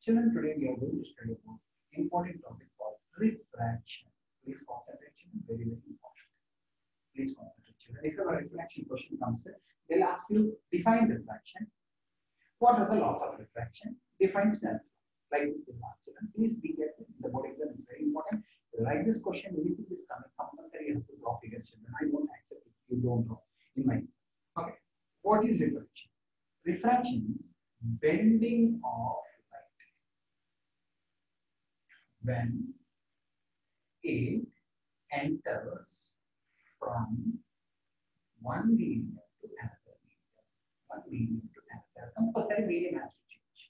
Children, today we are going to study about important topic called refraction. Please concentrate, children, very, very important. Please concentrate, children. If a refraction question comes in, they'll ask you define refraction. What are the laws of refraction? Define Snell's law. Like this last children. Please be careful. The board exam is very important. Like this question, anything is coming, compulsory you have to draw figures, children. I won't accept it. You don't draw in my Okay. What is refraction? Refraction is bending of light. When it enters from one medium to another medium, one medium to another, compulsory medium has to change.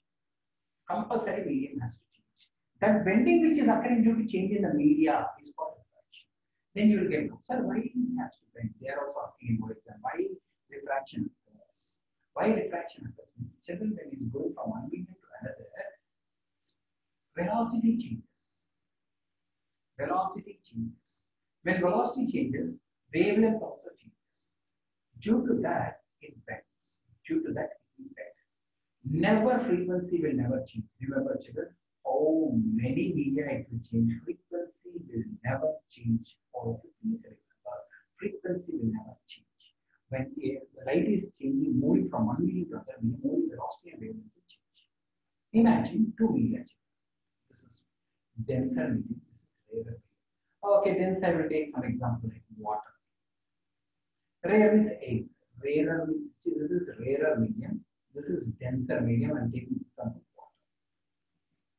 Compulsory medium has to change. That bending which is occurring due to change in the media is called refraction. Then you will get, sir, why it has to bend? They are also asking in what why refraction occurs? Why refraction occurs? Children, when it going from one medium to another, velocity changes. Velocity changes. When velocity changes, wavelength also changes. Due to that, it bends. Due to that, it bends. Never frequency will never change. Remember, children, how many media it will change. Frequency will never change. All. Frequency will never change. When the light is changing, moving from one medium to another medium, moving velocity and wavelength will change. Imagine two media. This is denser medium. This is rarer medium. Okay, denser I will take some example like water. Rare means air. Rarer this is rarer medium. This is denser medium. I'm taking some water.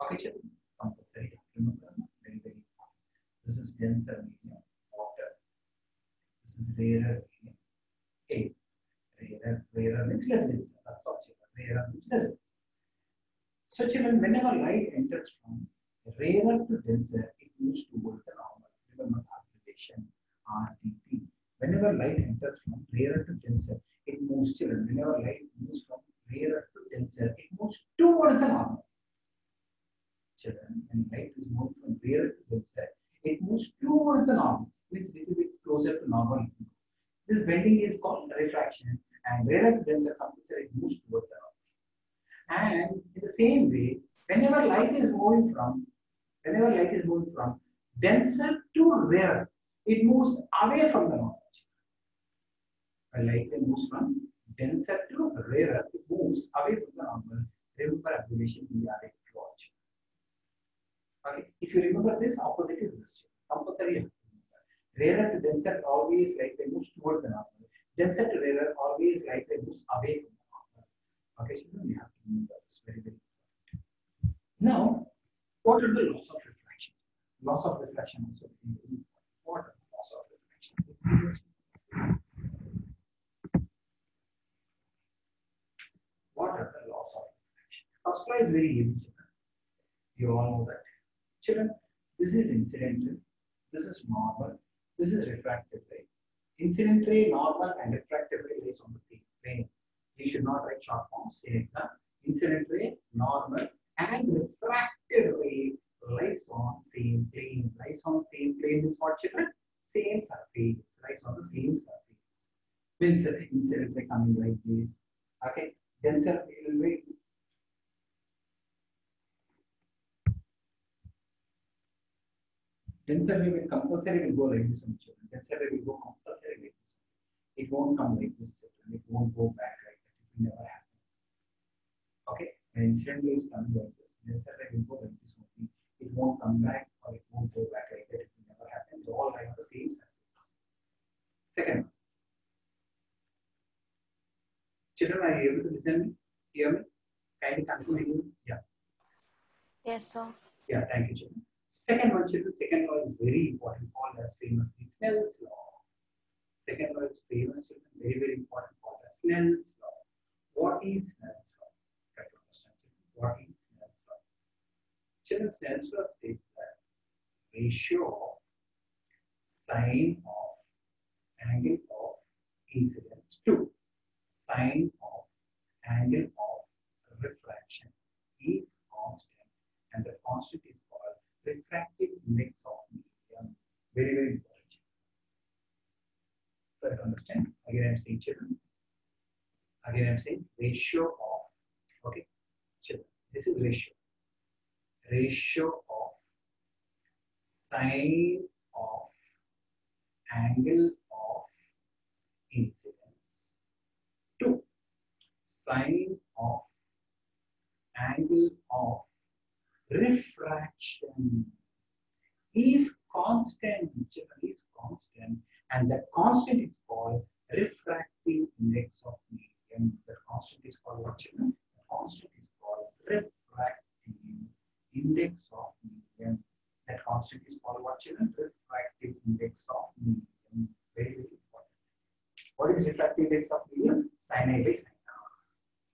Okay, children. Compulsory. Remember, very, very important. This is denser medium, water. This is rarer medium, air. Rarer, rarer means less denser. That's all, children. Rarer means less denser. So, children, whenever light enters from rarer to denser, it moves towards the normal. The relation RDT. Whenever light enters from rarer to denser, it moves, children. Whenever light moves from rarer to denser, it moves towards the normal. Children, when light is moving from rarer to denser, it moves towards the normal, means a little bit closer to normal. This bending is called refraction, and rarer to denser compulsory it moves towards the normal. And in the same way, whenever light is moving from, whenever light is moving from denser to rarer, it moves away from the normal. When light moves from denser to rarer, it moves away from the normal. Remember abbreviation ERA watch. Okay, if you remember this, opposite is this. Compulsory. Rarer to denser always light moves towards the normal. Denser to rarer always light moves away from the normal. Okay, so we have to remember this very, very important. Now, what are the laws of refraction? Laws of refraction also very, very important. What are the laws of refraction? What are the laws of Is very easy. You all know that. Children, this is incident ray, this is normal, this is refractive ray. Incident ray, normal, and refractive ray is on the same plane. You should not write short forms in exam. Incident ray, normal, and refractive ray lies on same plane. Lies on same plane means what children? Same surface. Lies on the same surface. Means incident ray coming like this. Okay. Denser denser ray will compulsory will go like this one children. Denser ray will go compulsory like this. It won't come like this children. It won't go back like that. It will never happen. Okay. When incident is coming like this, denser ray will go like this only. It won't come back or it won't go back like that. It will never happen. They all on the same surface. Second. Children, are you able to listen me? Hear me? Kindly continue. Yeah. Yes, sir. Yeah, thank you, children. One, children, second law is very important, called as famously Snell's law. Second law is famous, very, very important, called as Snell's law. What is Snell's law? What is Snell's law? Children, Snell's law states that ratio of sine of angle of incidence to sine of angle of refraction is constant and the constant is called refractive index of medium. Very, very important. Try to understand. Again, I'm saying children. Again, I'm saying ratio of, okay, children. This is ratio. ratio of sine of angle of incidence to sine of angle of refraction is constant, is constant, and that constant is called refractive index of medium. The constant is called what? The constant is called refractive index of medium. That constant is called what? Refractive index of medium. Very, very important. What is refractive index of medium? Sin A by sin.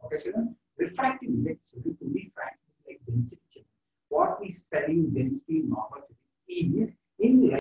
Okay, children? Refractive index, to be is like density. What we study in density normal en